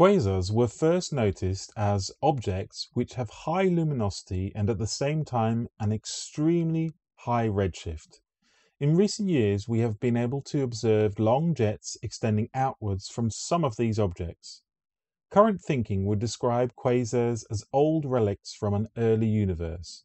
Quasars were first noticed as objects which have high luminosity and at the same time an extremely high redshift. In recent years, we have been able to observe long jets extending outwards from some of these objects. Current thinking would describe quasars as old relics from an early universe.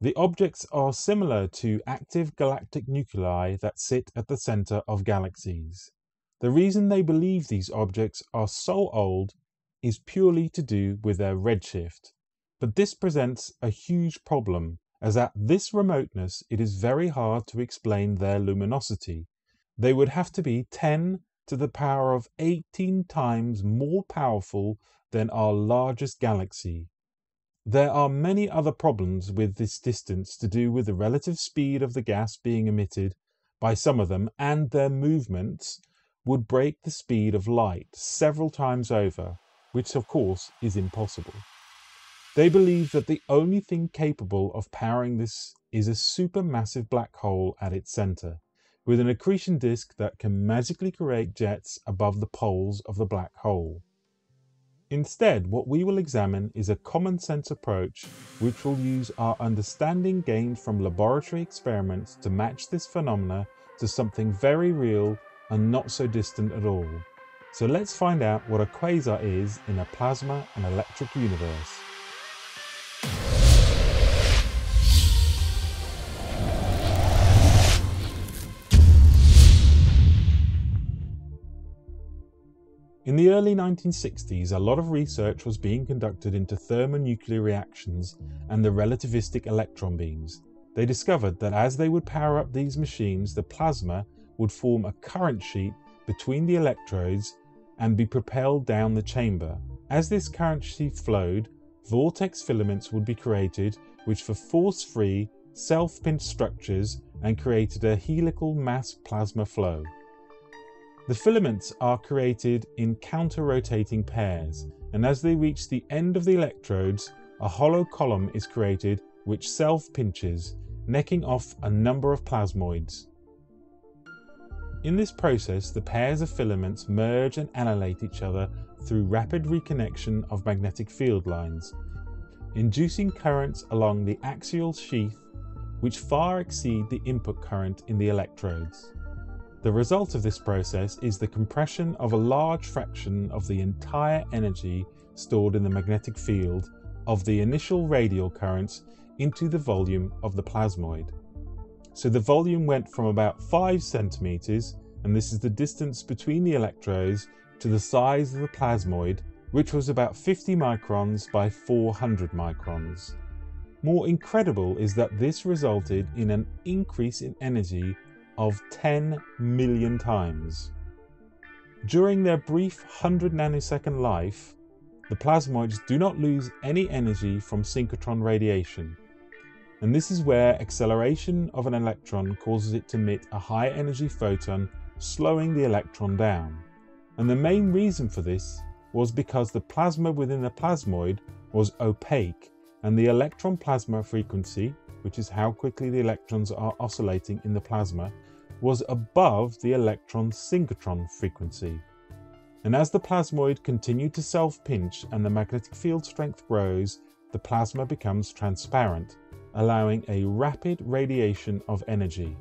The objects are similar to active galactic nuclei that sit at the center of galaxies. The reason they believe these objects are so old is purely to do with their redshift. But this presents a huge problem, as at this remoteness it is very hard to explain their luminosity. They would have to be 10 to the power of 18 times more powerful than our largest galaxy. There are many other problems with this distance to do with the relative speed of the gas being emitted by some of them and their movements would break the speed of light several times over, which of course is impossible. They believe that the only thing capable of powering this is a supermassive black hole at its center, with an accretion disk that can magically create jets above the poles of the black hole. Instead, what we will examine is a common sense approach which will use our understanding gained from laboratory experiments to match this phenomena to something very real and not so distant at all. So let's find out what a quasar is in a plasma and electric universe. In the early 1960s, a lot of research was being conducted into thermonuclear reactions and the relativistic electron beams. They discovered that as they would power up these machines, the plasma would form a current sheet between the electrodes and be propelled down the chamber. As this current sheet flowed, vortex filaments would be created which were force-free, self-pinched structures and created a helical mass plasma flow. The filaments are created in counter-rotating pairs, and as they reach the end of the electrodes, a hollow column is created which self-pinches, necking off a number of plasmoids. In this process, the pairs of filaments merge and annihilate each other through rapid reconnection of magnetic field lines, inducing currents along the axial sheath which far exceed the input current in the electrodes. The result of this process is the compression of a large fraction of the entire energy stored in the magnetic field of the initial radial currents into the volume of the plasmoid. So the volume went from about 5 centimeters, and this is the distance between the electrodes, to the size of the plasmoid, which was about 50 microns by 400 microns. More incredible is that this resulted in an increase in energy of 10 million times. During their brief 100 nanosecond life, the plasmoids do not lose any energy from synchrotron radiation, and this is where acceleration of an electron causes it to emit a high energy photon, slowing the electron down. And the main reason for this was because the plasma within the plasmoid was opaque and the electron plasma frequency, which is how quickly the electrons are oscillating in the plasma, was above the electron synchrotron frequency. And as the plasmoid continued to self pinch and the magnetic field strength grows, the plasma becomes transparent, allowing a rapid radiation of energy.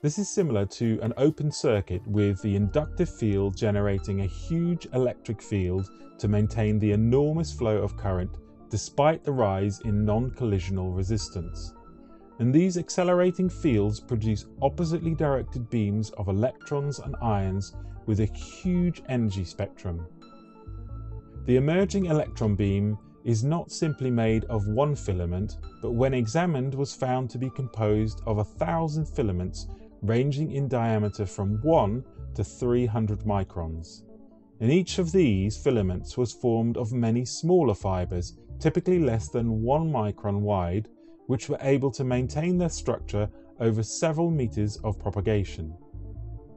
This is similar to an open circuit with the inductive field generating a huge electric field to maintain the enormous flow of current despite the rise in non-collisional resistance. And these accelerating fields produce oppositely directed beams of electrons and ions with a huge energy spectrum. The emerging electron beam is not simply made of one filament, but when examined was found to be composed of a thousand filaments ranging in diameter from 1 to 300 microns. And each of these filaments was formed of many smaller fibers, typically less than 1 micron wide, which were able to maintain their structure over several meters of propagation.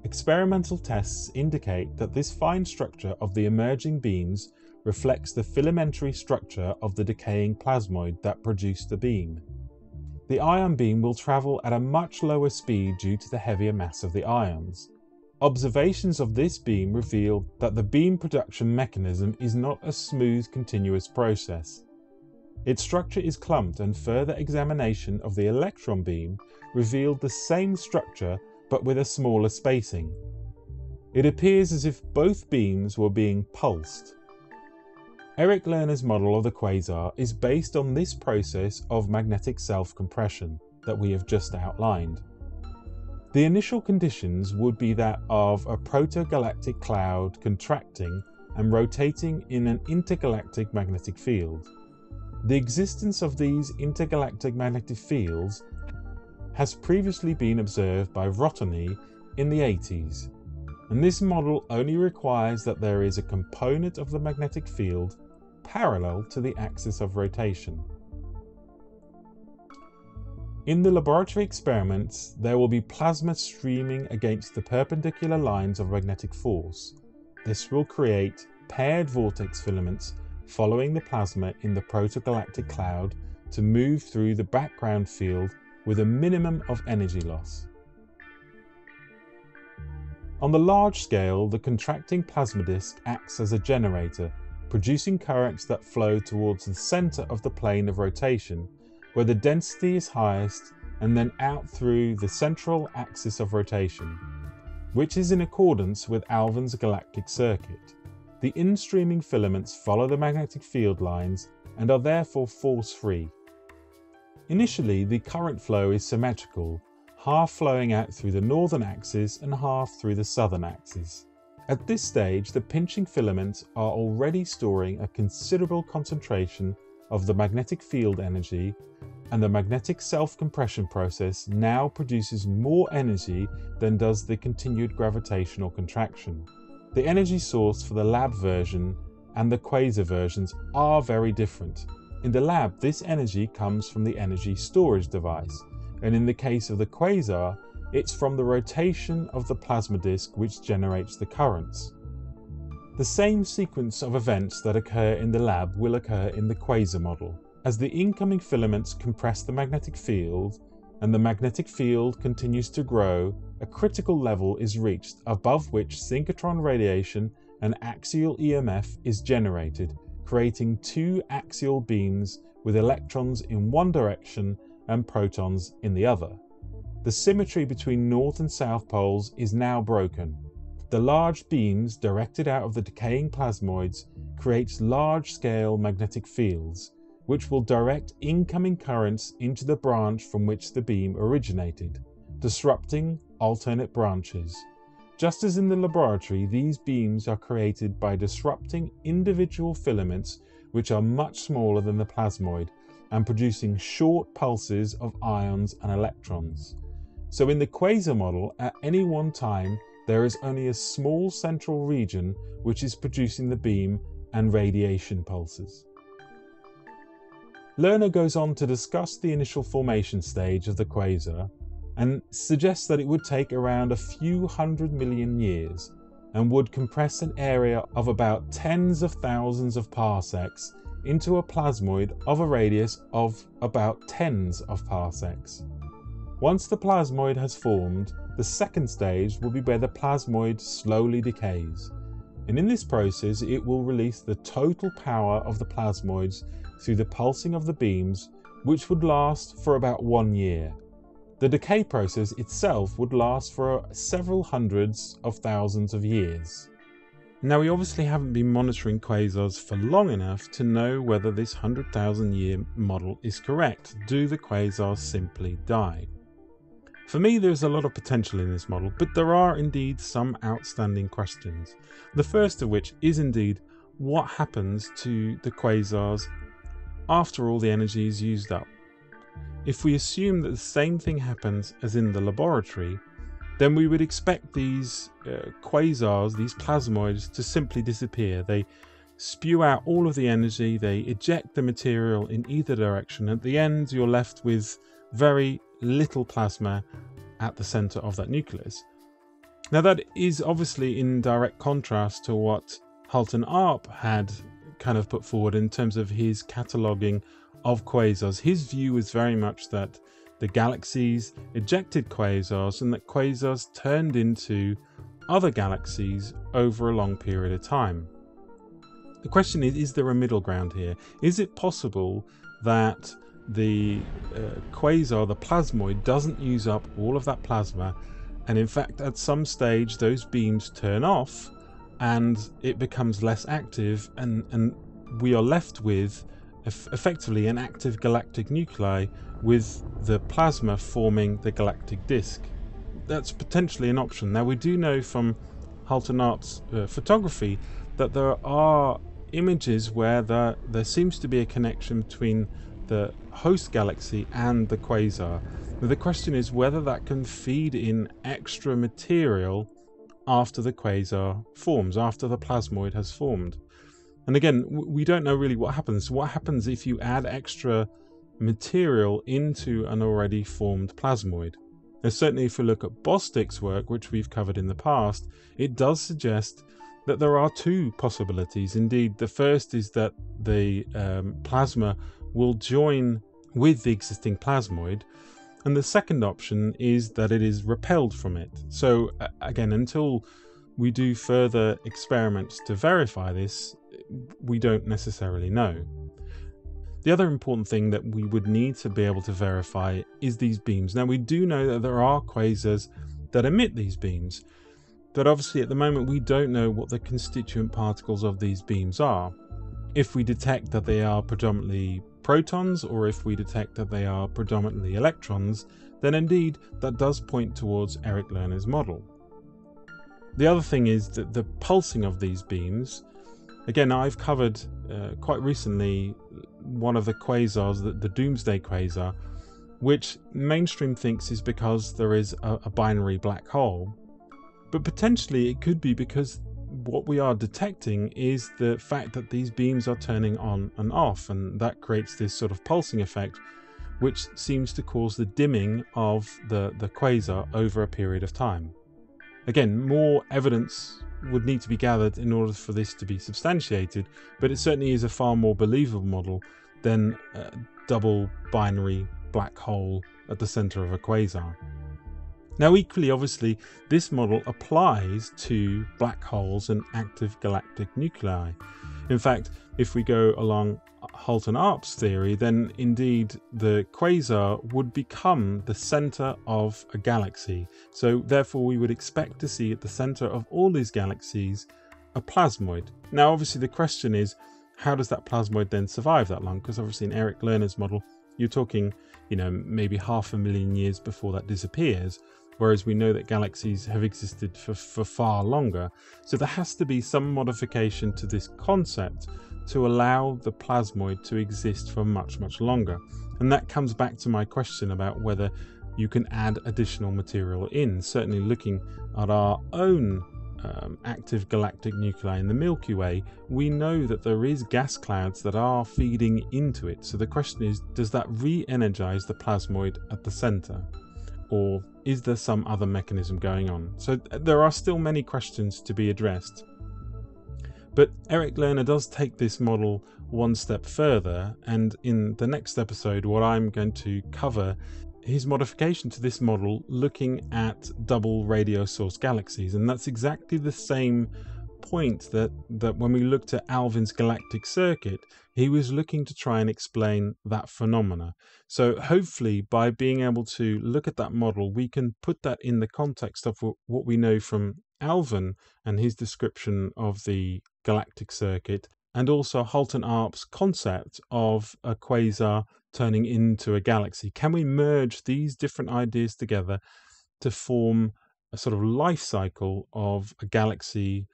Experimental tests indicate that this fine structure of the emerging beams reflects the filamentary structure of the decaying plasmoid that produced the beam. The ion beam will travel at a much lower speed due to the heavier mass of the ions. Observations of this beam reveal that the beam production mechanism is not a smooth continuous process. Its structure is clumped and further examination of the electron beam revealed the same structure but with a smaller spacing. It appears as if both beams were being pulsed. Eric Lerner's model of the quasar is based on this process of magnetic self-compression that we have just outlined. The initial conditions would be that of a protogalactic cloud contracting and rotating in an intergalactic magnetic field. The existence of these intergalactic magnetic fields has previously been observed by Rotony in the 80s, and this model only requires that there is a component of the magnetic field parallel to the axis of rotation. In the laboratory experiments, there will be plasma streaming against the perpendicular lines of magnetic force. This will create paired vortex filaments following the plasma in the protogalactic cloud to move through the background field with a minimum of energy loss. On the large scale, the contracting plasma disk acts as a generator, producing currents that flow towards the center of the plane of rotation, where the density is highest, and then out through the central axis of rotation, which is in accordance with Alfvén's galactic circuit. The in-streaming filaments follow the magnetic field lines and are therefore force-free. Initially, the current flow is symmetrical, half flowing out through the northern axis and half through the southern axis. At this stage, the pinching filaments are already storing a considerable concentration of the magnetic field energy and the magnetic self-compression process now produces more energy than does the continued gravitational contraction. The energy source for the lab version and the quasar versions are very different. In the lab, this energy comes from the energy storage device, and in the case of the quasar, it's from the rotation of the plasma disk which generates the currents. The same sequence of events that occur in the lab will occur in the quasar model. As the incoming filaments compress the magnetic field, and the magnetic field continues to grow, a critical level is reached above which synchrotron radiation and axial EMF is generated, creating two axial beams with electrons in one direction and protons in the other. The symmetry between north and south poles is now broken. The large beams directed out of the decaying plasmoids creates large-scale magnetic fields, which will direct incoming currents into the branch from which the beam originated, disrupting alternate branches. Just as in the laboratory, these beams are created by disrupting individual filaments which are much smaller than the plasmoid and producing short pulses of ions and electrons. So in the quasar model, at any one time, there is only a small central region which is producing the beam and radiation pulses. Lerner goes on to discuss the initial formation stage of the quasar and suggests that it would take around a few hundred million years and would compress an area of about tens of thousands of parsecs into a plasmoid of a radius of about tens of parsecs. Once the plasmoid has formed, the second stage will be where the plasmoid slowly decays. And in this process, it will release the total power of the plasmoids through the pulsing of the beams, which would last for about one year. The decay process itself would last for several hundreds of thousands of years. Now, we obviously haven't been monitoring quasars for long enough to know whether this 100,000 year model is correct. Do the quasars simply die? For me, there's a lot of potential in this model, but there are indeed some outstanding questions. The first of which is indeed what happens to the quasars after all the energy is used up. If we assume that the same thing happens as in the laboratory, then we would expect these uh, quasars, these plasmoids, to simply disappear. They spew out all of the energy, they eject the material in either direction. At the end, you're left with very little plasma at the center of that nucleus. Now, that is obviously in direct contrast to what Halton Arp had kind of put forward in terms of his cataloguing of quasars. His view was very much that the galaxies ejected quasars and that quasars turned into other galaxies over a long period of time. The question is is there a middle ground here? Is it possible that the uh, quasar, the plasmoid, doesn't use up all of that plasma, and in fact, at some stage, those beams turn off and it becomes less active, and, and we are left with effectively an active galactic nuclei with the plasma forming the galactic disk. That's potentially an option. Now, we do know from Halton Arp's uh, photography that there are images where there, there seems to be a connection between the host galaxy and the quasar. But the question is whether that can feed in extra material after the quasar forms, after the plasmoid has formed. And again, we don't know really what happens. What happens if you add extra material into an already formed plasmoid? Now, certainly, if we look at Bostick's work, which we've covered in the past, it does suggest that there are two possibilities. Indeed, the first is that the um, plasma will join with the existing plasmoid, and the second option is that it is repelled from it. So, again, until we do further experiments to verify this, we don't necessarily know. The other important thing that we would need to be able to verify is these beams. Now, we do know that there are quasars that emit these beams, but obviously at the moment we don't know what the constituent particles of these beams are. If we detect that they are predominantly protons or if we detect that they are predominantly electrons, then indeed that does point towards Eric Lerner's model. The other thing is that the pulsing of these beams Again, I've covered uh, quite recently one of the quasars, the, the, Doomsday Quasar, which mainstream thinks is because there is a, a binary black hole. But potentially it could be because what we are detecting is the fact that these beams are turning on and off, and that creates this sort of pulsing effect, which seems to cause the dimming of the, the quasar over a period of time. Again, more evidence would need to be gathered in order for this to be substantiated, but it certainly is a far more believable model than a double binary black hole at the center of a quasar. Now, equally obviously, this model applies to black holes and active galactic nuclei. In fact, if we go along Halton Arp's theory, then indeed the quasar would become the center of a galaxy. So, therefore, we would expect to see at the center of all these galaxies a plasmoid. Now, obviously, the question is how does that plasmoid then survive that long? Because obviously, in Eric Lerner's model, you're talking, you know, maybe half a million years before that disappears whereas we know that galaxies have existed for, for far longer. So there has to be some modification to this concept to allow the plasmoid to exist for much, much longer. And that comes back to my question about whether you can add additional material in. Certainly, looking at our own um, active galactic nuclei in the Milky Way, we know that there is gas clouds that are feeding into it. So the question is, does that re-energize the plasmoid at the center? Or is there some other mechanism going on? So there are still many questions to be addressed. But Eric Lerner does take this model one step further, and in the next episode, what I'm going to cover his modification to this model looking at double radio source galaxies, and that's exactly the same point that, that when we looked at Alfvén's galactic circuit, he was looking to try and explain that phenomena. So hopefully by being able to look at that model, we can put that in the context of what we know from Alvin and his description of the galactic circuit, and also Halton Arp's concept of a quasar turning into a galaxy. Can we merge these different ideas together to form a sort of life cycle of a galaxy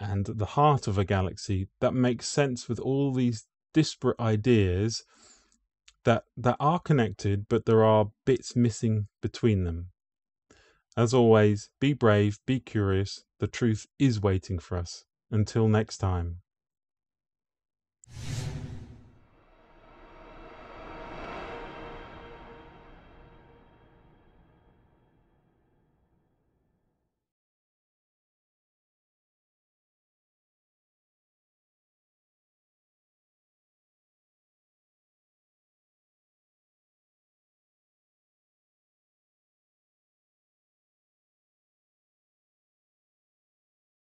and the heart of a galaxy that makes sense with all these disparate ideas that that are connected but there are bits missing between them. As always be brave be curious. The truth is waiting for us. Until next time